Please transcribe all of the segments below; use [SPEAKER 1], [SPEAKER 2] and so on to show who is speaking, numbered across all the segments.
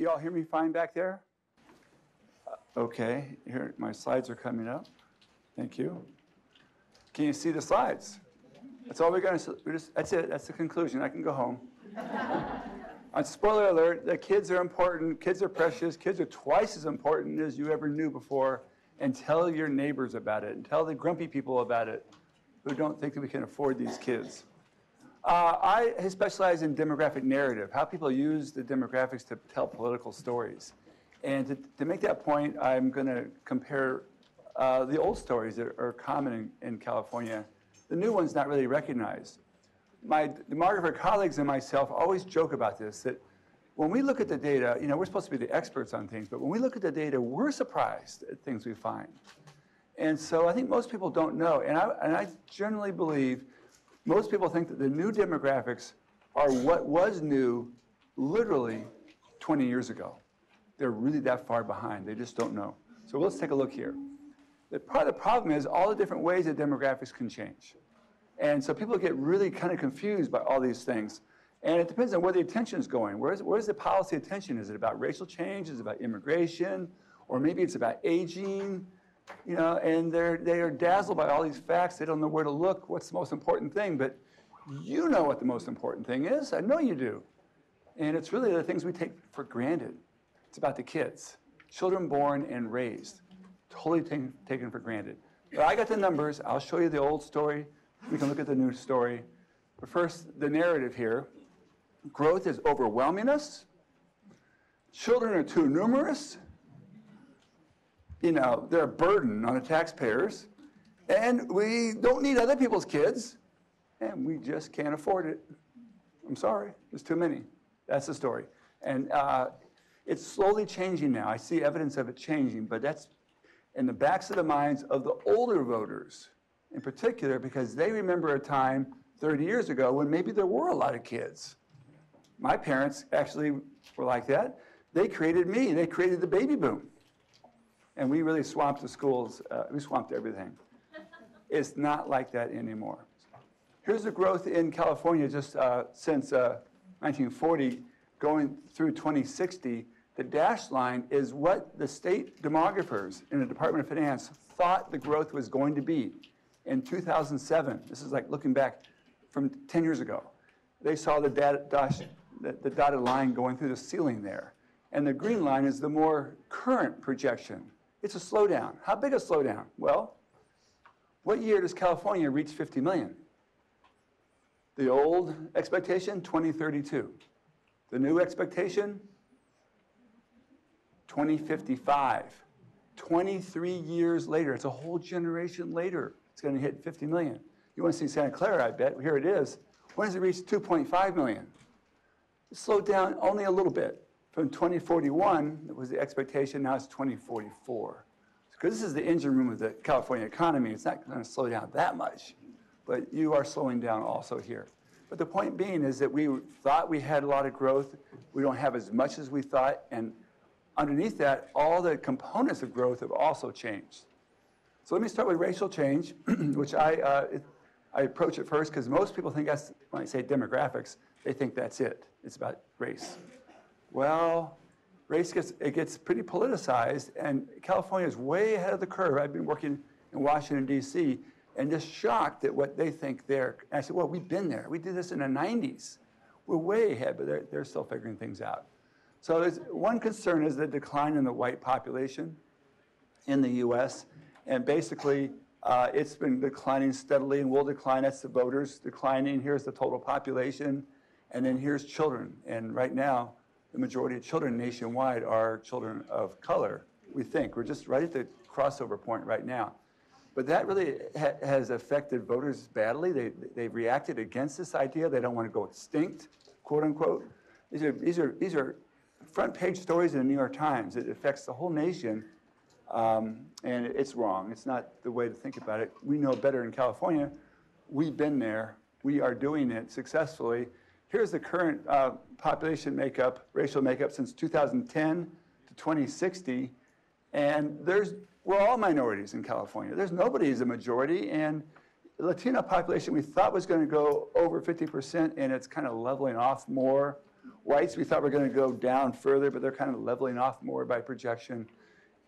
[SPEAKER 1] you all hear me fine back there? Uh, Okay, here, my slides are coming up. Thank you. Can you see the slides? That's all we're gonna, we're just, that's it, that's the conclusion, I can go home. On spoiler alert, the kids are important, kids are precious, kids are twice as important as you ever knew before, and tell your neighbors about it, and tell the grumpy people about it who don't think that we can afford these kids. Uh, I specialize in demographic narrative, how people use the demographics to tell political stories. And to, to make that point, I'm going to compare uh, the old stories that are common in, in California. The new ones not really recognized. My demographer colleagues and myself always joke about this, that when we look at the data, you know, we're supposed to be the experts on things, but when we look at the data, we're surprised at things we find. And so I think most people don't know, and I, and I generally believe most people think that the new demographics are what was new literally 20 years ago. They're really that far behind. They just don't know. So let's take a look here. The part of the problem is all the different ways that demographics can change. And so people get really kind of confused by all these things. And it depends on where the attention is going. Where's, where's the policy attention? Is it about racial change? Is it about immigration? Or maybe it's about aging? You know, and they're, they are dazzled by all these facts. They don't know where to look. What's the most important thing? But you know what the most important thing is. I know you do. And it's really the things we take for granted. It's about the kids, children born and raised, totally taken, taken for granted. But I got the numbers. I'll show you the old story. We can look at the new story. But first, the narrative here. Growth is overwhelming us. Children are too numerous. You know, they're a burden on the taxpayers. And we don't need other people's kids. And we just can't afford it. I'm sorry, there's too many. That's the story. And uh, it's slowly changing now. I see evidence of it changing, but that's in the backs of the minds of the older voters in particular because they remember a time 30 years ago when maybe there were a lot of kids. My parents actually were like that. They created me, they created the baby boom. And we really swamped the schools, uh, we swamped everything. It's not like that anymore. Here's the growth in California just uh, since uh, 1940 going through 2060. The dashed line is what the state demographers in the Department of Finance thought the growth was going to be in 2007. This is like looking back from 10 years ago. They saw the, dash, the, the dotted line going through the ceiling there. And the green line is the more current projection. It's a slowdown. How big a slowdown? Well, what year does California reach 50 million? The old expectation, 2032. The new expectation, 2055. 23 years later, it's a whole generation later, it's going to hit 50 million. You want to see Santa Clara, I bet. Here it is. When does it reach 2.5 million? It slowed down only a little bit. From 2041, it was the expectation, now it's 2044. Because this is the engine room of the California economy, it's not going to slow down that much. But you are slowing down also here. But the point being is that we thought we had a lot of growth. We don't have as much as we thought. And underneath that, all the components of growth have also changed. So let me start with racial change, which I, uh, I approach it first because most people think that's, when I say demographics, they think that's it. It's about race. Well, race gets, it gets pretty politicized, and California is way ahead of the curve. I've been working in Washington, D.C., and just shocked at what they think there. And I said, well, we've been there. We did this in the 90s. We're way ahead, but they're, they're still figuring things out. So one concern is the decline in the white population in the U.S. And basically, uh, it's been declining steadily and will decline. That's the voters declining. Here's the total population. And then here's children. And right now, the majority of children nationwide are children of color, we think. We're just right at the crossover point right now. But that really ha has affected voters badly. They, they've reacted against this idea. They don't want to go extinct, quote unquote. These are, these are, these are front page stories in the New York Times. It affects the whole nation. Um, and it's wrong. It's not the way to think about it. We know better in California. We've been there. We are doing it successfully. Here's the current uh, population makeup, racial makeup since 2010 to 2060. And there's, we're all minorities in California. There's nobody who's a majority. And the Latino population we thought was going to go over 50%, and it's kind of leveling off more. Whites, we thought were going to go down further, but they're kind of leveling off more by projection.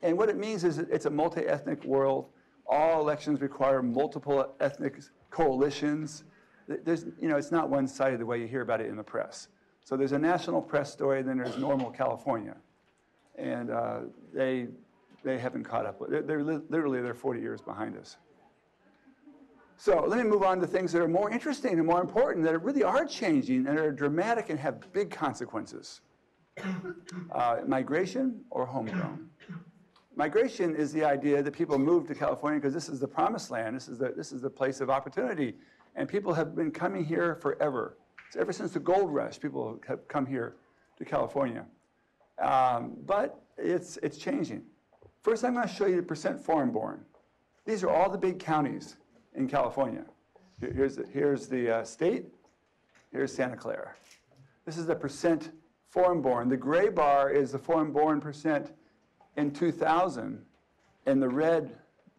[SPEAKER 1] And what it means is it's a multi-ethnic world. All elections require multiple ethnic coalitions. There's, you know, it's not one-sided the way you hear about it in the press. So there's a national press story, then there's normal California. And uh, they, they haven't caught up. They're, they're literally, they're 40 years behind us. So let me move on to things that are more interesting and more important, that really are changing and are dramatic and have big consequences. Uh, migration or homegrown. Migration is the idea that people move to California because this is the promised land, this is the, this is the place of opportunity. And people have been coming here forever. So ever since the gold rush, people have come here to California. Um, but it's, it's changing. First, I'm going to show you the percent foreign born. These are all the big counties in California. Here's the, here's the uh, state, here's Santa Clara. This is the percent foreign born. The gray bar is the foreign born percent in 2000, and the red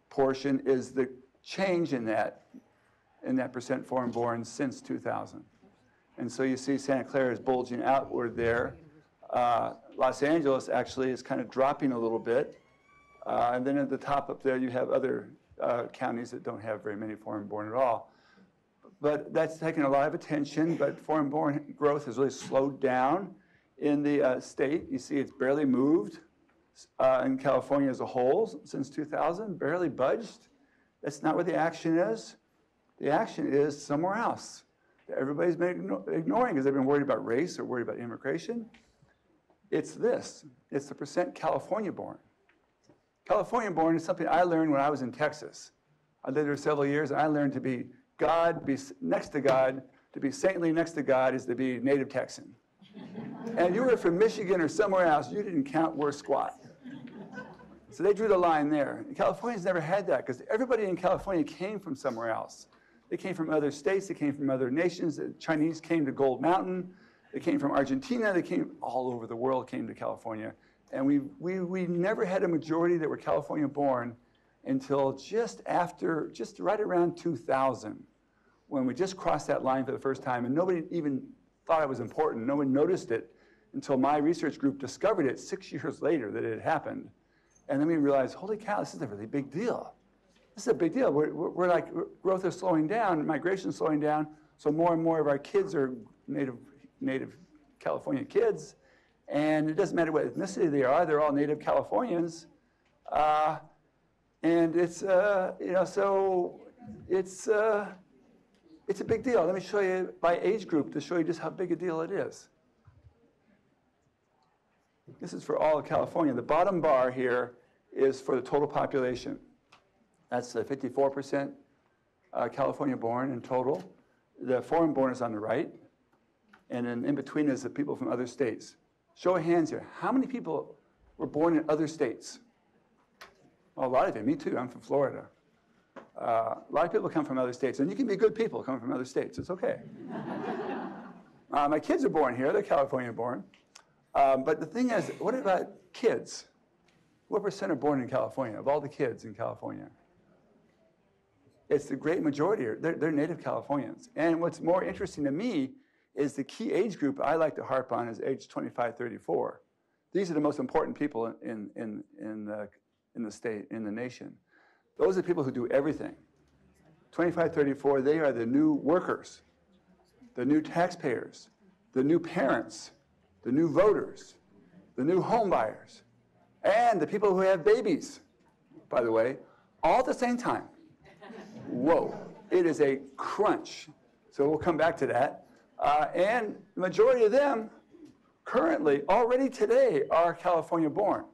[SPEAKER 1] portion is the change in that, in that percent foreign born since 2000. And so you see Santa Clara is bulging outward there. Uh, Los Angeles actually is kind of dropping a little bit. Uh, and then at the top up there, you have other uh, counties that don't have very many foreign born at all. But that's taken a lot of attention, but foreign born growth has really slowed down in the uh, state. You see it's barely moved uh, in California as a whole since 2000, barely budged. That's not where the action is. The action is somewhere else. Everybody's been ignoring because they've been worried about race or worried about immigration. It's this. It's the percent California born. California born is something I learned when I was in Texas. I lived there several years, and I learned to be God, be next to God, to be saintly next to God is to be native Texan. and you were from Michigan or somewhere else, you didn't count worth squat. So they drew the line there. California's never had that because everybody in California came from somewhere else. They came from other states, they came from other nations. The Chinese came to Gold Mountain, they came from Argentina, they came all over the world, came to California. And we, we, we never had a majority that were California born until just after, just right around 2000, when we just crossed that line for the first time. And nobody even thought it was important. No one noticed it until my research group discovered it six years later that it had happened. And then we realized, holy cow, this is a really big deal. This is a big deal. We're, we're, like, growth is slowing down, migration is slowing down, so more and more of our kids are native, native California kids. And it doesn't matter what ethnicity they are, they're all native Californians. Uh, and it's, uh, you know, so it's, uh, it's a big deal. Let me show you by age group to show you just how big a deal it is. This is for all of California. The bottom bar here is for the total population. That's the 54% uh, California born in total. The foreign born is on the right. And then in between is the people from other states. Show of hands here. How many people were born in other states? Well, a lot of you. Me too. I'm from Florida. Uh, a lot of people come from other states, and you can be good people coming from other states. It's okay. uh, my kids are born here. They're California born. Um, but the thing is, what about kids? What percent are born in California of all the kids in California? It's the great majority. They're, they're native Californians. And what's more interesting to me is the key age group I like to harp on is age 25, 34. These are the most important people in, in, in, the, in the state, in the nation. Those are the people who do everything. 25, 34, they are the new workers, the new taxpayers, the new parents, the new voters, the new home buyers, and the people who have babies, by the way, all at the same time. Whoa, it is a crunch. So we'll come back to that. Uh, and the majority of them currently, already today, are California born.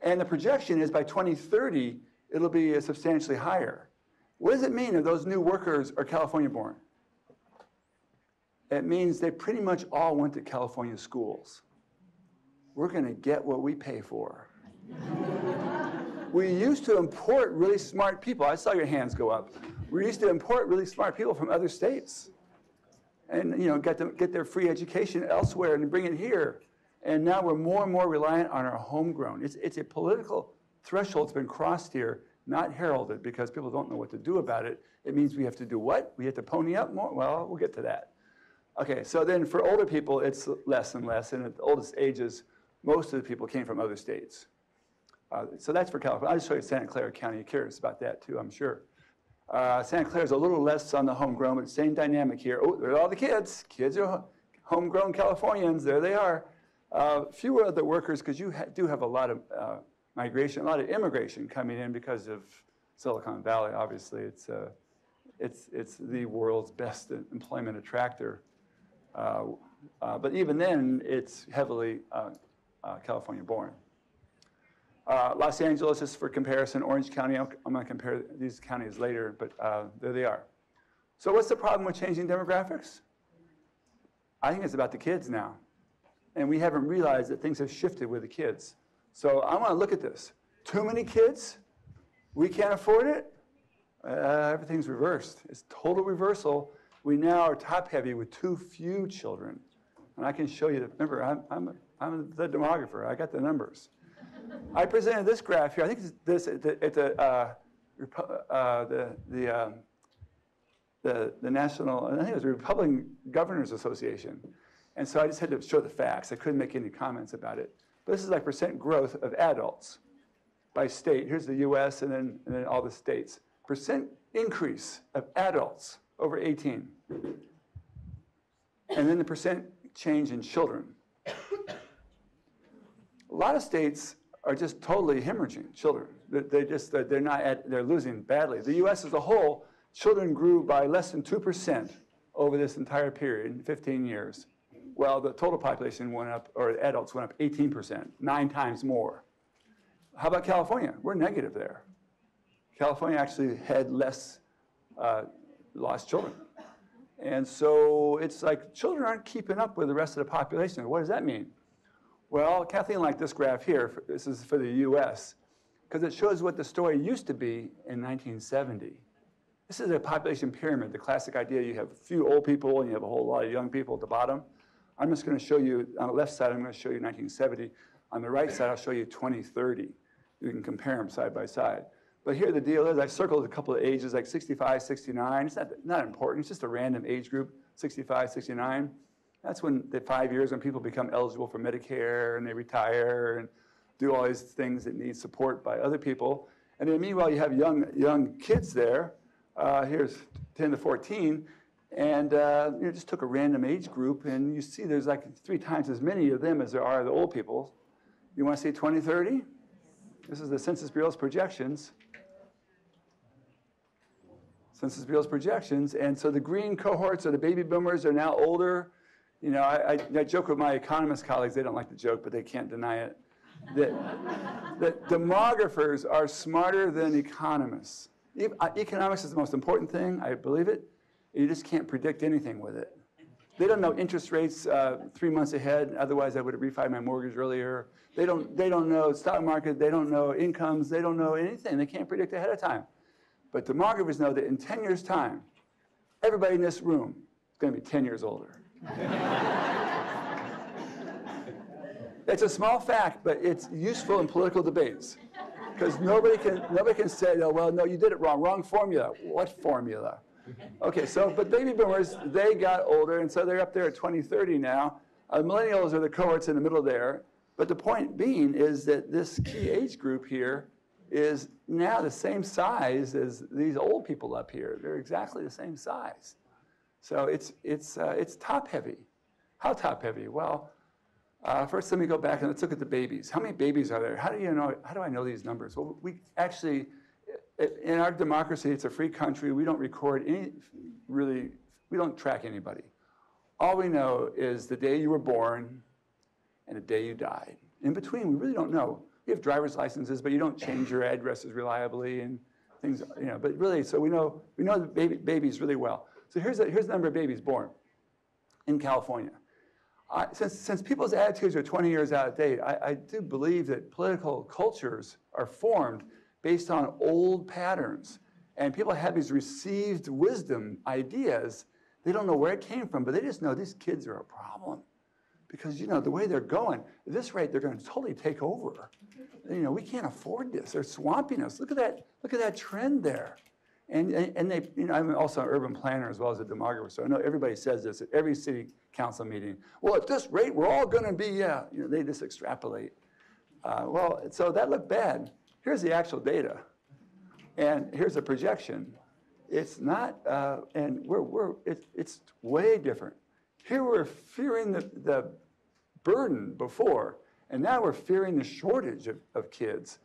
[SPEAKER 1] And the projection is by 2030, it'll be substantially higher. What does it mean if those new workers are California born? It means they pretty much all went to California schools. We're going to get what we pay for. we used to import really smart people. I saw your hands go up. We used to import really smart people from other states and you know, get, them, get their free education elsewhere and bring it here. And now we're more and more reliant on our homegrown. It's, it's a political threshold that's been crossed here, not heralded because people don't know what to do about it. It means we have to do what? We have to pony up more? Well, we'll get to that. Okay, so then for older people, it's less and less, and at the oldest ages, most of the people came from other states. Uh, so that's for California. I'll just show you Santa Clara County. You're curious about that too, I'm sure. Uh, Santa Clara is a little less on the homegrown, but same dynamic here. Oh, there are all the kids. Kids are homegrown Californians. There they are. Uh, fewer other workers because you ha do have a lot of uh, migration, a lot of immigration coming in because of Silicon Valley. Obviously, it's uh, it's it's the world's best employment attractor. Uh, uh, but even then, it's heavily uh, California born. Los Angeles, just for comparison, Orange County, I'm, I'm going to compare these counties later, but there they are. So what's the problem with changing demographics? I think it's about the kids now. And we haven't realized that things have shifted with the kids. So I want to look at this. Too many kids? We can't afford it? Uh, everything's reversed. It's total reversal. We now are top heavy with too few children. And I can show you, remember, I'm, I'm, I'm the demographer. I got the numbers. I presented this graph here. I think this at the, uh, uh, the, the, um, the, the National, I think it was the Republican Governors Association. And so I just had to show the facts. I couldn't make any comments about it. But this is like percent growth of adults by state. Here's the US and then, and then all the states. Percent increase of adults over 18. And then the percent change in children. A lot of states are just totally hemorrhaging children. They just they're not at, they're losing badly. The U.S. as a whole, children grew by less than two percent over this entire period, 15 years. Well, the total population went up, or adults went up 18 percent, nine times more. How about California? We're negative there. California actually had less uh, lost children. And so it's like children aren't keeping up with the rest of the population. What does that mean? Well, Kathleen liked this graph here. This is for the US, because it shows what the story used to be in 1970. This is a population pyramid, the classic idea you have a few old people and you have a whole lot of young people at the bottom. I'm just going to show you, on the left side, I'm going to show you 1970. On the right side, I'll show you 2030. You can compare them side by side. But here the deal is I circled a couple of ages like 65, 69. It's not, not important. It's just a random age group, 65, 69. That's when the five years when people become eligible for Medicare and they retire and do all these things that need support by other people. And then meanwhile, you have young, young kids there. Uh, here's 10 to 14. And uh, you just took a random age group, and you see there's like three times as many of them as there are the old people. You want to see 2030? This is the Census Bureau's projections. Census Bureau's projections. And so the green cohorts of the baby boomers are now older. You know, I, I, I, joke with my economist colleagues, they don't like the joke, but they can't deny it, that, that demographers are smarter than economists. E economics is the most important thing, I believe it. You just can't predict anything with it. They don't know interest rates uh, three months ahead, otherwise I would have refied my mortgage earlier. They don't, they don't know stock market, they don't know incomes, they don't know anything. They can't predict ahead of time. But demographers know that in 10 years' time, everybody in this room is going to be 10 years older. it's a small fact, but it's useful in political debates. Because nobody can, nobody can say, oh, well, no, you did it wrong. Wrong formula. What formula? Okay, so, but baby boomers, they got older, and so they're up there at 2030 now. Uh, millennials are the cohorts in the middle there. But the point being is that this key age group here is now the same size as these old people up here. They're exactly the same size. So it's, it's, uh, it's top heavy. How top heavy? Well, uh, first let me go back and let's look at the babies. How many babies are there? How do you know, how do I know these numbers? Well, we actually, in our democracy, it's a free country. We don't record any, really, we don't track anybody. All we know is the day you were born and the day you died. In between, we really don't know you have driver's licenses, but you don't change your addresses reliably and things, you know, but really, so we know, we know the baby, babies really well. So here's, here's the number of babies born in California. Uh, since, since people's attitudes are 20 years out of date, I, I do believe that political cultures are formed based on old patterns. And people have these received wisdom ideas. They don't know where it came from, but they just know these kids are a problem. Because, you know, the way they're going, at this rate, they're going to totally take over you know, we can't afford this. They're swamping us. Look at that, look at that trend there. And, and, and they, you know, I'm also an urban planner as well as a demographer, so I know everybody says this at every city council meeting. Well, at this rate, we're all going to be, yeah, you know, they just extrapolate. Uh, well, so that looked bad. Here's the actual data, and here's a projection. It's not, uh, and we're, we're, it, it's way different. Here we're fearing the, the burden before, and now we're fearing the shortage of, of kids.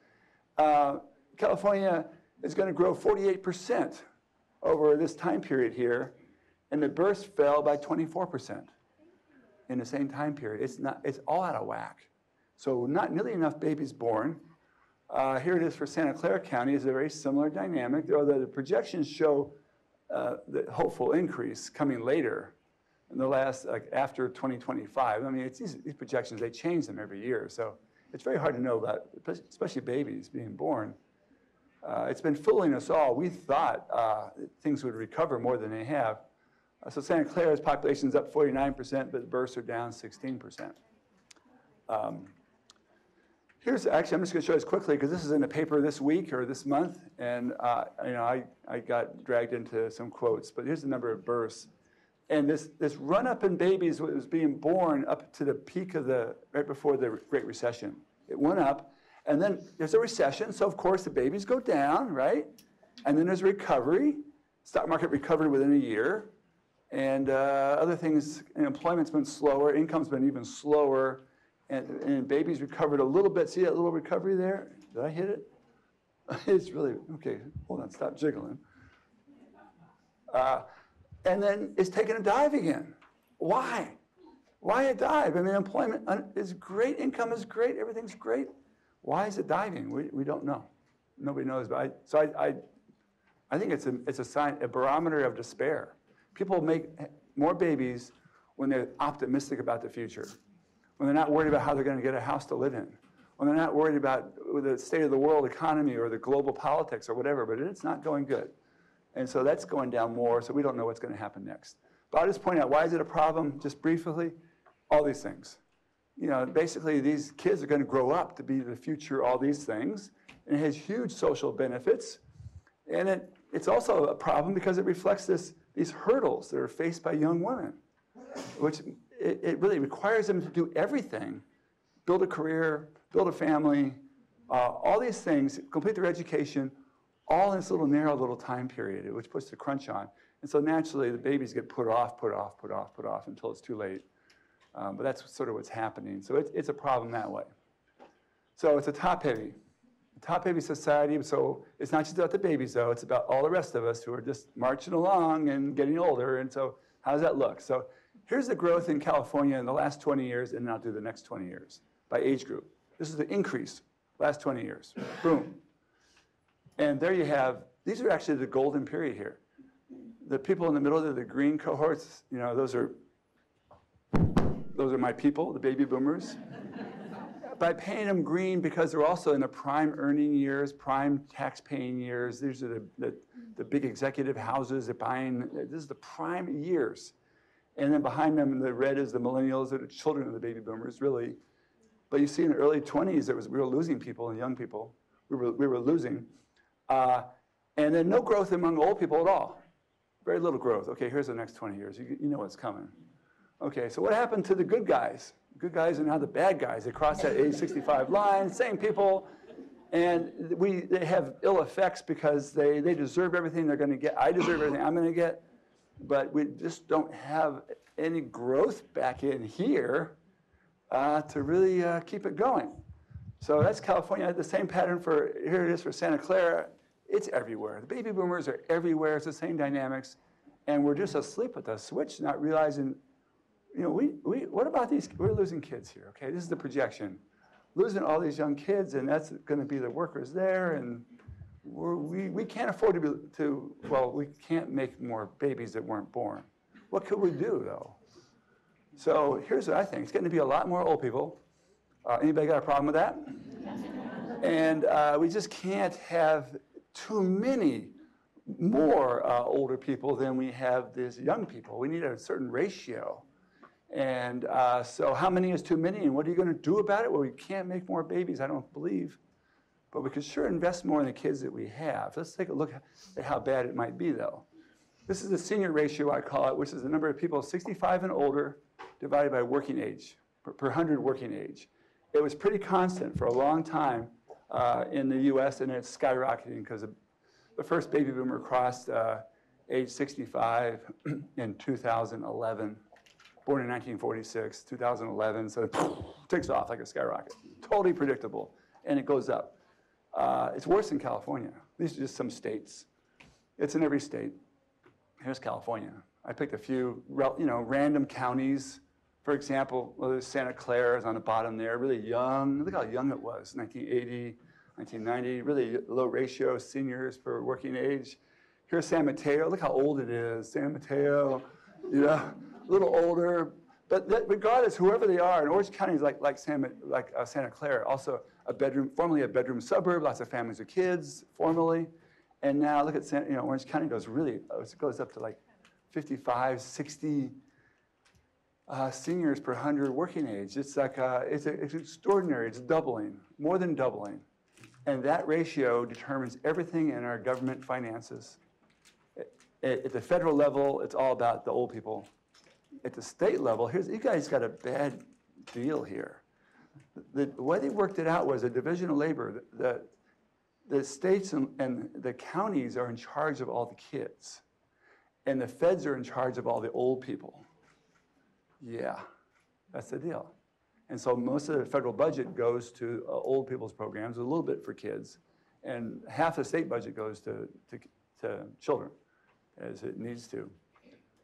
[SPEAKER 1] Uh, California is going to grow 48% over this time period here, and the births fell by 24% in the same time period. It's, not, it's all out of whack. So not nearly enough babies born. Uh, here it is for Santa Clara County. It's a very similar dynamic, although the projections show uh, the hopeful increase coming later in the last, like after 2025. I mean, it's these, these projections, they change them every year. So it's very hard to know about, especially babies being born. Uh, it's been fooling us all. We thought uh, things would recover more than they have. Uh, so Santa Clara's population is up 49%, but births are down 16%. Um, here's actually, I'm just going to show this quickly because this is in the paper this week or this month, and uh, you know I, I got dragged into some quotes. But here's the number of births, and this this run up in babies was being born up to the peak of the right before the Great Recession. It went up, and then there's a recession, so of course the babies go down, right? And then there's recovery. Stock market recovered within a year. And uh, other things, employment's been slower, income's been even slower, and, and babies recovered a little bit. See that little recovery there? Did I hit it? it's really, okay, hold on, stop jiggling. Uh, and then it's taking a dive again. Why? Why a dive? I mean, employment is great, income is great, everything's great. Why is it diving? We, we don't know. Nobody knows. But I, so I, I, I think it's a, it's a sign, a barometer of despair. People make more babies when they're optimistic about the future, when they're not worried about how they're going to get a house to live in, when they're not worried about the state of the world economy or the global politics or whatever, but it's not going good. And so that's going down more, so we don't know what's going to happen next. But I'll just point out, why is it a problem, just briefly? All these things you know, basically these kids are going to grow up to be the future, all these things. And it has huge social benefits. And it, it's also a problem because it reflects this, these hurdles that are faced by young women, which it, it really requires them to do everything build a career, build a family, uh, all these things, complete their education, all in this little narrow little time period, which puts the crunch on. And so naturally, the babies get put off, put off, put off, put off until it's too late. Um, but that's sort of what's happening. So it's, it's a problem that way. So it's a top heavy, top heavy society. So it's not just about the babies, though. It's about all the rest of us who are just marching along and getting older. And so how does that look? So here's the growth in California in the last 20 years, and now do the next 20 years by age group. This is the increase last 20 years. Boom. And there you have, these are actually the golden period here. The people in the middle, the green cohorts, you know, those are those are my people, the baby boomers. By paying them green because they're also in the prime earning years, prime tax paying years. These are the, the, the big executive houses that buying, this is the prime years. And then behind them in the red is the millennials that are children of the baby boomers, really. But you see in the early 20s, there was, we were losing people and young people. We were, we were losing. Uh, and then no growth among old people at all. Very little growth. Okay, here's the next 20 years. You, you know what's coming. Okay, so what happened to the good guys? Good guys are now the bad guys. They cross that age 65 line, same people, and we they have ill effects because they, they deserve everything they're going to get. I deserve everything I'm going to get, but we just don't have any growth back in here uh, to really uh, keep it going. So that's California. The same pattern for here it is for Santa Clara. It's everywhere. The baby boomers are everywhere. It's the same dynamics, and we're just asleep at the switch, not realizing you know, we, we, what about these, we're losing kids here, okay? This is the projection. Losing all these young kids, and that's going to be the workers there, and we, we can't afford to, be, to, well, we can't make more babies that weren't born. What could we do, though? So here's what I think. It's to be a lot more old people. Uh, anybody got a problem with that? and uh, we just can't have too many more uh, older people than we have these young people. We need a certain ratio. And uh, so, how many is too many, and what are you going to do about it? Well, we can't make more babies, I don't believe. but we could sure invest more in the kids that we have. Let's take a look at how bad it might be, though. This is the senior ratio, I call it, which is the number of people 65 and older divided by working age, per, per 100 working age. It was pretty constant for a long time uh, in the US, and it's skyrocketing because the first baby boomer crossed uh, age 65 in 2011, born in 1946, 2011, so it takes off like a skyrocket. Totally predictable, and it goes up. Uh, it's worse in California. These are just some states. It's in every state. Here's California. I picked a few, you know, random counties. For example, Santa Clara is on the bottom there, really young. Look how young it was, 1980, 1990, really low ratio, seniors for working age. Here's San Mateo. Look how old it is. San Mateo, you know, a little older. But that, regardless, whoever they are, and Orange County is like, like, San, like uh, Santa Clara, also a bedroom, formerly a bedroom suburb, lots of families with kids, formerly. And now look at San, you know, Orange County goes really, uh, it goes up to like 55, 60 uh, seniors per 100 working age. It's like, uh, it's, a, it's extraordinary, it's doubling, more than doubling. And that ratio determines everything in our government finances at, the federal level, it's all about the old people. At the state level, here's you guys got a bad deal here. The, the way they worked it out was a division of labor. The, the, the states and, and the counties are in charge of all the kids, and the feds are in charge of all the old people. Yeah, that's the deal. And so most of the federal budget goes to uh, old people's programs, a little bit for kids, and half the state budget goes to, to, to children as it needs to.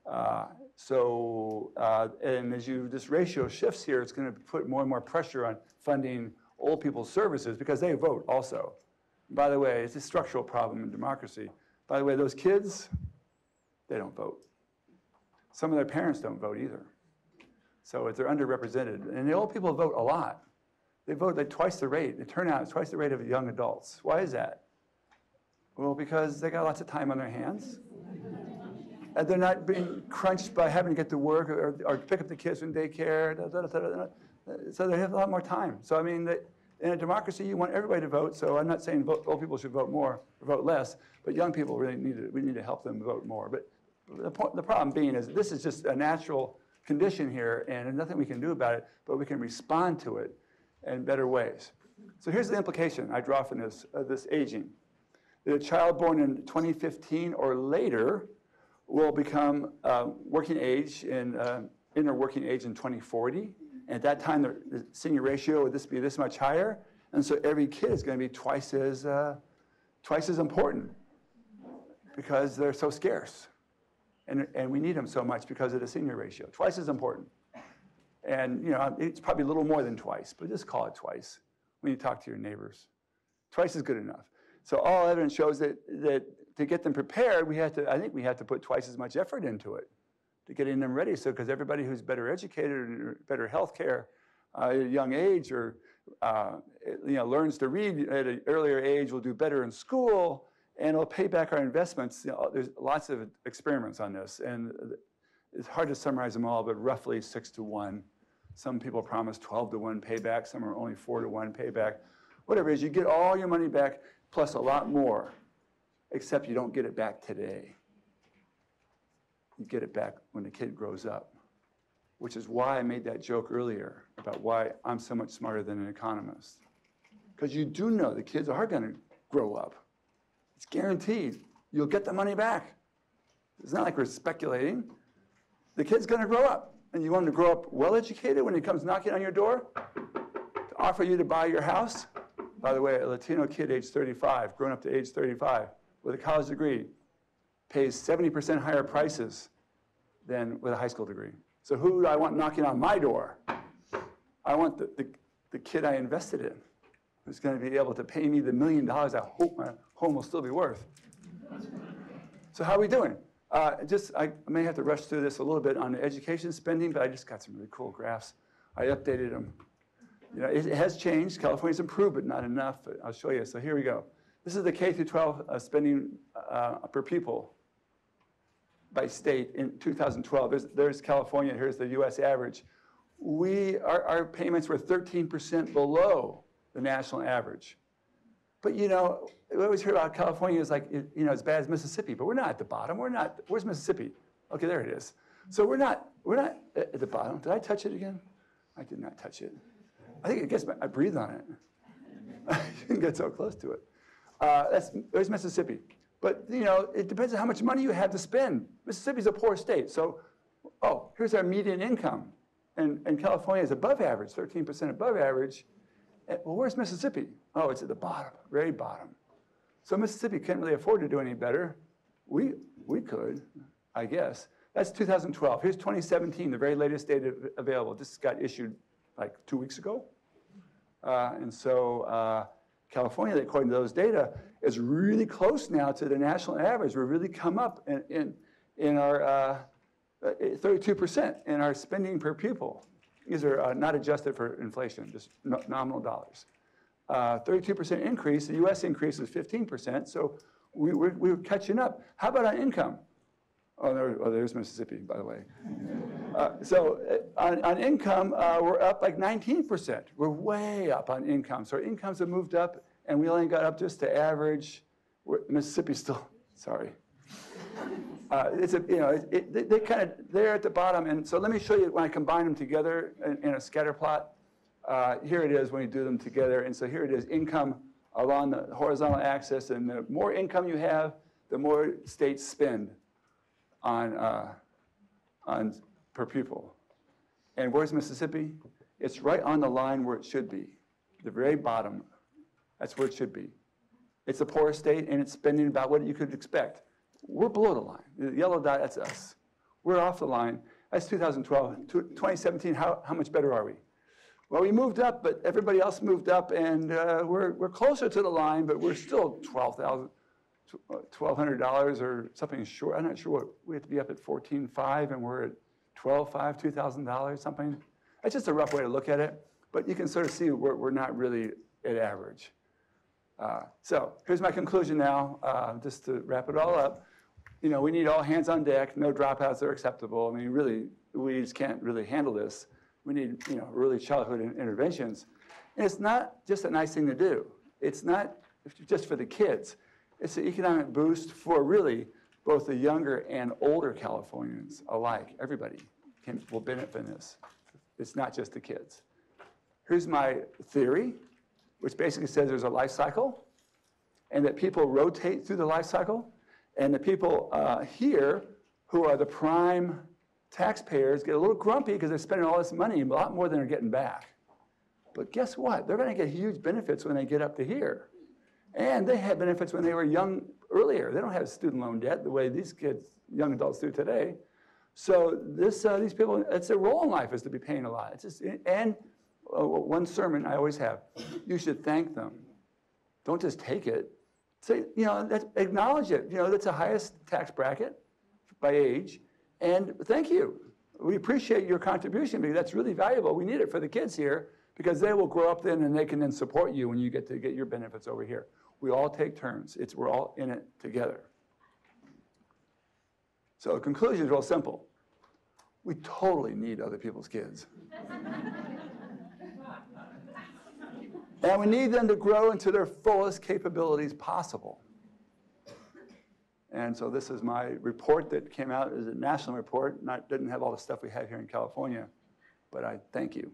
[SPEAKER 1] Uh, so, uh, and as you, this ratio shifts here, it's going to put more and more pressure on funding old people's services because they vote also. By the way, it's a structural problem in democracy. By the way, those kids, they don't vote. Some of their parents don't vote either. So they're underrepresented. And the old people vote a lot. They vote like twice the rate. The turnout is twice the rate of young adults. Why is that? Well, because they got lots of time on their hands and they're not being crunched by having to get to work or, or pick up the kids from daycare. Da, da, da, so they have a lot more time. So I mean, in a democracy, you want everybody to vote. So I'm not saying vote, old people should vote more or vote less, but young people really need to, we need to help them vote more. But the, point, the problem being is this is just a natural condition here, and there's nothing we can do about it, but we can respond to it in better ways. So here's the implication I draw from this, uh, this aging. That a child born in 2015 or later will become uh, working age in uh, inner working age in 2040. And at that time, the, senior ratio would this be this much higher. And so every kid is going to be twice as, uh, twice as important because they're so scarce. And, and we need them so much because of the senior ratio. Twice as important. And you know, it's probably a little more than twice, but just call it twice when you talk to your neighbors. Twice is good enough. So all evidence shows that, that to get them prepared, we had to, I think we had to put twice as much effort into it to getting them ready. So, because everybody who's better educated or better health care uh, at a young age or uh, you know, learns to read at an earlier age will do better in school and it'll pay back our investments. You know, there's lots of experiments on this and it's hard to summarize them all, but roughly six to one. Some people promise 12 to one payback, some are only four to one payback. Whatever it is, you get all your money back plus a lot more except you don't get it back today. You get it back when the kid grows up, which is why I made that joke earlier about why I'm so much smarter than an economist. Because you do know the kids are going to grow up. It's guaranteed. You'll get the money back. It's not like we're speculating. The kid's going to grow up, and you want him to grow up well educated when he comes knocking on your door to offer you to buy your house. By the way, a Latino kid age 35, grown up to age 35, with a college degree pays 70% higher prices than with a high school degree. So who do I want knocking on my door? I want the, the, the kid I invested in who's going to be able to pay me the million dollars I hope my home will still be worth. So how are we doing? Uh, just I may have to rush through this a little bit on education spending, but I just got some really cool graphs. I updated them. You know, it, it has changed. California's improved, but not enough. I'll show you. So here we go. This is the K through 12 uh, spending uh, per pupil by state in 2012. There's, there's, California, here's the US average. We, our, our payments were 13% below the national average. But you know, we always hear about California is like, you know, as bad as Mississippi, but we're not at the bottom. We're not, where's Mississippi? Okay, there it is. So we're not, we're not at the bottom. Did I touch it again? I did not touch it. I think gets, my- I breathed on it. I didn't get so close to it. Uh, that's, there's Mississippi. But, you know, it depends on how much money you have to spend. Mississippi's a poor state, so, oh, here's our median income. And, and California is above average, 13% above average. Eh, Well, where's Mississippi? Oh, it's at the bottom, very bottom. So Mississippi can't really afford to do any better. We, we could, I guess. That's 2012. Here's 2017, the very latest data available. This got issued like two weeks ago. Uh, and so uh, California, according to those data, is really close now to the national average. We've really come up in, in, in our uh, uh, 32% in our spending per pupil. These are uh, not adjusted for inflation, just no- nominal dollars. Uh, 32% increase, the US increase is 15%, so we, we're, we're catching up. How about on income? Oh, there, oh, there's Mississippi, by the way. Uh, so uh, on, on income, uh, we're up like 19%. We're way up on income. So our incomes have moved up, and we only got up just to average. We're, Mississippi's still, sorry. Uh, it's a, you know, it, it, they, they kind of, they're at the bottom. And so let me show you when I combine them together in, in a scatter plot. Uh, here it is when you do them together. And so here it is, income along the horizontal axis. And the more income you have, the more states spend on, on per pupil. And where's Mississippi? It's right on the line where it should be, the very bottom. That's where it should be. It's a poor state and it's spending about what you could expect. We're below the line. The yellow dot, that's us. We're off the line. That's 2012. Tw- 2017, how, how much better are we? Well, we moved up, but everybody else moved up, and uh, we're, we're closer to the line, but we're still 12,000, $1,200 or something short. I'm not sure what, we have to be up at 14.5 and we're at 12.5, $2,000, something. That's just a rough way to look at it, but you can sort of see we're, we're not really at average. Uh, So here's my conclusion now, uh, just to wrap it all up. You know, we need all hands on deck, no dropouts are acceptable. I mean, really, we just can't really handle this. We need, you know, early childhood interventions. And it's not just a nice thing to do. It's not just for the kids. It's an economic boost for really both the younger and older Californians alike. Everybody can, will benefit from this. It's not just the kids. Here's my theory, which basically says there's a life cycle and that people rotate through the life cycle. And the people uh, here who are the prime taxpayers get a little grumpy because they're spending all this money, a lot more than they're getting back. But guess what? They're going to get huge benefits when they get up to here. And they had benefits when they were young earlier. They don't have student loan debt the way these kids, young adults do today. So this, uh, these people, it's their role in life is to be paying a lot. It's just, and uh, one sermon I always have, you should thank them. Don't just take it. Say, you know, acknowledge it. You know, that's the highest tax bracket by age. And thank you. We appreciate your contribution because that's really valuable. We need it for the kids here because they will grow up then and they can then support you when you get to get your benefits over here. We all take turns. It's, we're all in it together. So the conclusion is real simple. We totally need other people's kids. and we need them to grow into their fullest capabilities possible. And so this is my report that came out as a national report. Not didn't have all the stuff we have here in California, but I thank you.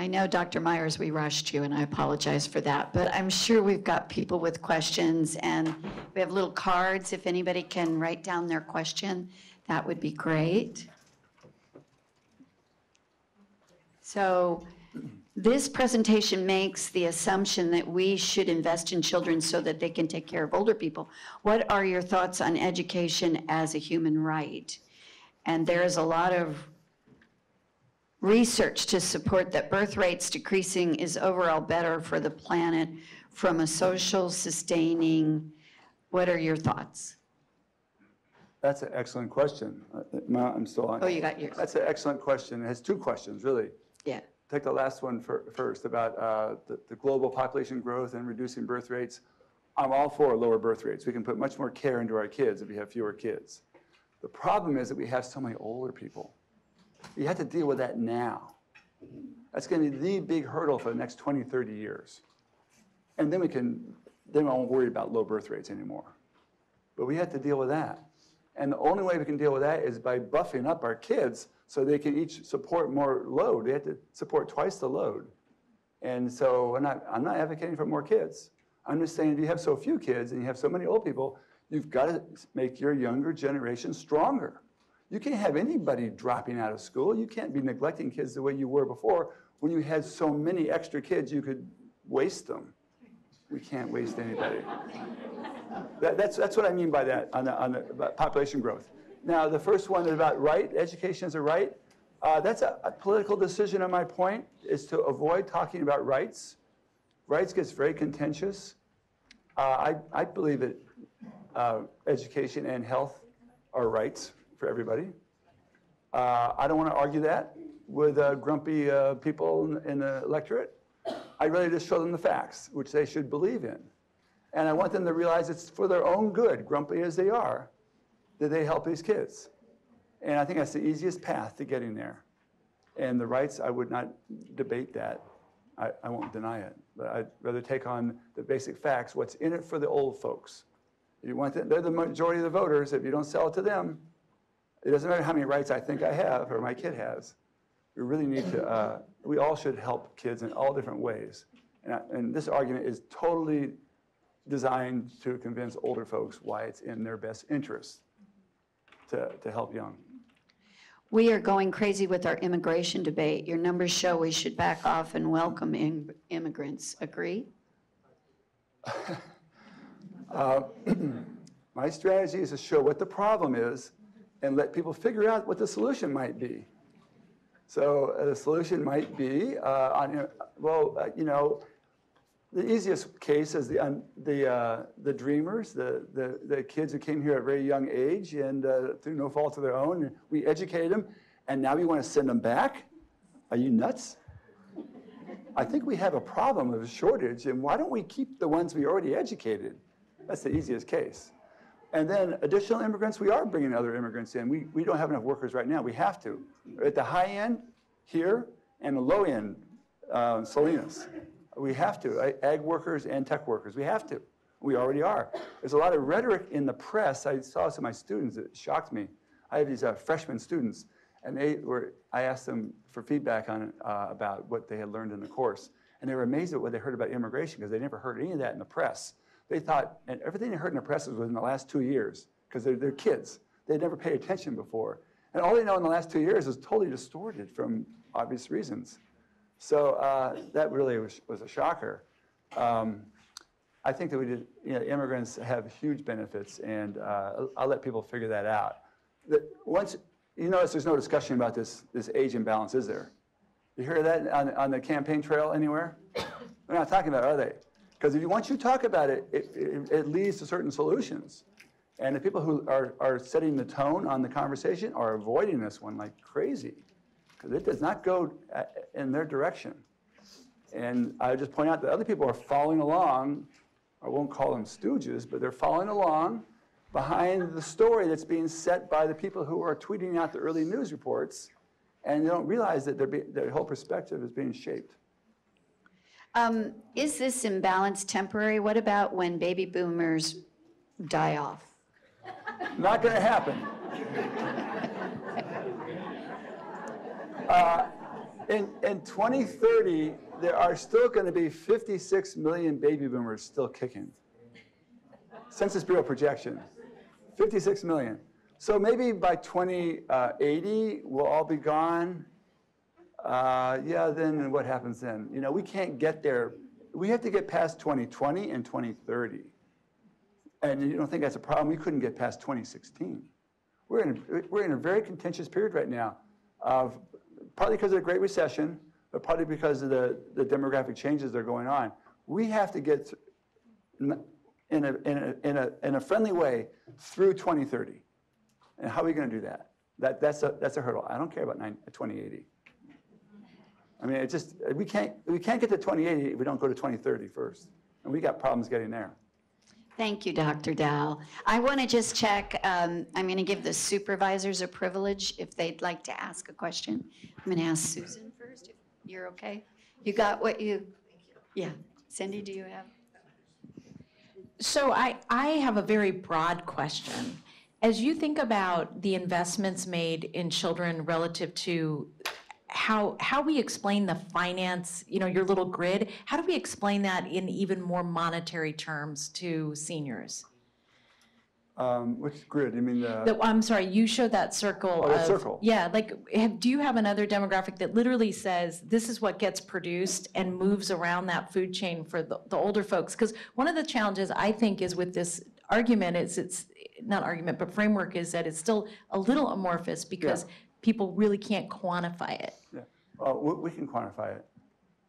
[SPEAKER 2] I know, Dr. Myers, we rushed you, and I apologize for that, but I'm sure we've got people with questions, and we have little cards. If anybody can write down their question, that would be great. So this presentation makes the assumption that we should invest in children so that they can take care of older people. What are your thoughts on education as a human right? And there is a lot of research to support that birth rates decreasing is overall better for the planet from a social sustaining. What are your thoughts?
[SPEAKER 1] That's an excellent question. Uh, I'm still on.
[SPEAKER 2] Oh, you got yours.
[SPEAKER 1] That's an excellent question. It has two questions, really.
[SPEAKER 2] Yeah.
[SPEAKER 1] Take the last one fir- first about uh, the, the global population growth and reducing birth rates. I'm all for lower birth rates. We can put much more care into our kids if we have fewer kids. The problem is that we have so many older people. You have to deal with that now. That's going to be the big hurdle for the next 20, 30 years. And then we can, then we won't worry about low birth rates anymore. But we have to deal with that. And the only way we can deal with that is by buffing up our kids so they can each support more load. They have to support twice the load. And so I'm not, I'm not advocating for more kids. I'm just saying if you have so few kids and you have so many old people, you've got to make your younger generation stronger. You can't have anybody dropping out of school. You can't be neglecting kids the way you were before when you had so many extra kids you could waste them. We can't waste anybody. That, that's, that's what I mean by that on the, on the population growth. Now, the first one is about right, education is a right. Uh, that's a, a political decision on my point, is to avoid talking about rights. Rights gets very contentious. Uh, I, I believe that uh, education and health are rights for everybody. Uh, I don't want to argue that with uh, grumpy uh, people in, in the electorate. I'd rather just show them the facts, which they should believe in. And I want them to realize it's for their own good, grumpy as they are, that they help these kids. And I think that's the easiest path to getting there. And the rights, I would not debate that. I, I won't deny it. But I'd rather take on the basic facts, what's in it for the old folks. You want them, they're the majority of the voters. If you don't sell it to them, it doesn't matter how many rights I think I have or my kid has. We really need to, uh, we all should help kids in all different ways. And, I, and this argument is totally designed to convince older folks why it's in their best interest to, to help young.
[SPEAKER 2] We are going crazy with our immigration debate. Your numbers show we should back off and welcome im- immigrants. Agree?
[SPEAKER 1] My strategy is to show what the problem is and let people figure out what the solution might be. So uh, the solution might be, uh, on, well, uh, you know, the easiest case is the, un, the, uh, the dreamers, the, the, the kids who came here at a very young age and uh, through no fault of their own. We educated them, and now we want to send them back? Are you nuts? I think we have a problem of a shortage, and why don't we keep the ones we already educated? That's the easiest case. And then additional immigrants, we are bringing other immigrants in. We, we don't have enough workers right now. We have to. At the high end, here, and the low end, uh, Salinas. We have to. Ag workers and tech workers, we have to. We already are. There's a lot of rhetoric in the press. I saw some of my students, it shocked me. I have these uh, freshman students, and they were, I asked them for feedback on, uh, about what they had learned in the course. And they were amazed at what they heard about immigration because they never heard any of that in the press. They thought, and everything they heard in the press was within the last two years because they're, they're kids. They'd never paid attention before. And all they know in the last two years is totally distorted from obvious reasons. So uh, that really was, was a shocker. Um, I think that we did, you know, immigrants have huge benefits, and uh, I'll, let people figure that out. That once you notice, there's no discussion about this this age imbalance, is there? You hear that on, on the campaign trail anywhere? They're not talking about, it, are they? Because if you once you talk about it, it, it, it leads to certain solutions. And the people who are, are setting the tone on the conversation are avoiding this one like crazy because it does not go uh, in their direction. And I just point out that other people are following along. I won't call them stooges, but they're following along behind the story that's being set by the people who are tweeting out the early news reports, and they don't realize that their, their whole perspective is being shaped.
[SPEAKER 2] Um, Is this imbalance temporary? What about when baby boomers die off?
[SPEAKER 1] Not going to happen. Uh, In, in 2030, there are still going to be 56 million baby boomers still kicking. Census Bureau projection, 56 million. So maybe by 2080, we'll all be gone. Uh, yeah, then what happens then? You know, we can't get there. We have to get past 2020 and 2030. And you don't think that's a problem? We couldn't get past 2016. We're in, we're in a very contentious period right now, of, partly because of the Great Recession, but partly because of the, the demographic changes that are going on. We have to get in a, in, a, in, a, in a friendly way through 2030. And how are we going to do that? that that's, a, that's a hurdle. I don't care about nine, 2080. I mean, it just, we can't, we can't get to 2080 if we don't go to 2030 first. And we got problems getting there.
[SPEAKER 2] Thank you, Dr. Dow. I want to just check, um, I'm going to give the supervisors a privilege if they'd like to ask a question. I'm going to ask Susan first, if you're okay? You got what you, yeah. Cindy, do you have?
[SPEAKER 3] So I, I have a very broad question. As you think about the investments made in children relative to how, how we explain the finance, you know, your little grid, how do we explain that in even more monetary terms to seniors?
[SPEAKER 1] Um, Which grid, you mean the,
[SPEAKER 3] The, I'm sorry, you showed that circle
[SPEAKER 1] Oh, the
[SPEAKER 3] of.
[SPEAKER 1] circle.
[SPEAKER 3] Yeah, like, have, do you have another demographic that literally says, this is what gets produced and moves around that food chain for the, the older folks? Because one of the challenges I think is with this argument is it's, not argument, but framework is that it's still a little amorphous because people really can't quantify it.
[SPEAKER 1] yeah, we we can quantify it.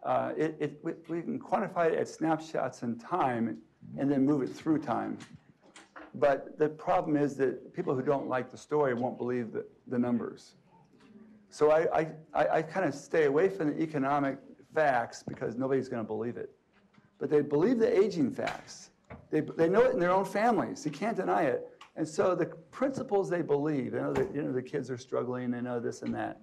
[SPEAKER 1] Uh, It, it, we we can quantify it at snapshots in time and then move it through time. But the problem is that people who don't like the story won't believe the, the numbers. So I, I, I, I kind of stay away from the economic facts because nobody's going to believe it. But they believe the aging facts. They, they know it in their own families. You can't deny it. And so the principles they believe, you know, that, you know, the kids are struggling, they know this and that.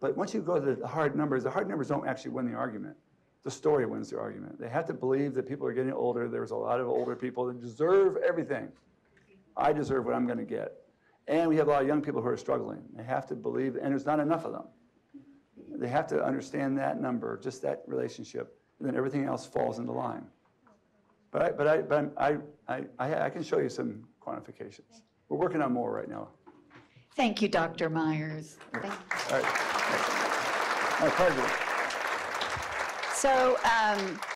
[SPEAKER 1] But once you go to the hard numbers, the hard numbers don't actually win the argument. The story wins the argument. They have to believe that people are getting older. There's a lot of older people that deserve everything. I deserve what I'm going to get. And we have a lot of young people who are struggling. They have to believe, and there's not enough of them. They have to understand that number, just that relationship, and then everything else falls into line. But I, but I, but I, I, I, I can show you some quantifications. We're working on more right now.
[SPEAKER 2] Thank you, Dr. Myers. Thank-
[SPEAKER 1] All right. My pleasure.
[SPEAKER 2] So um,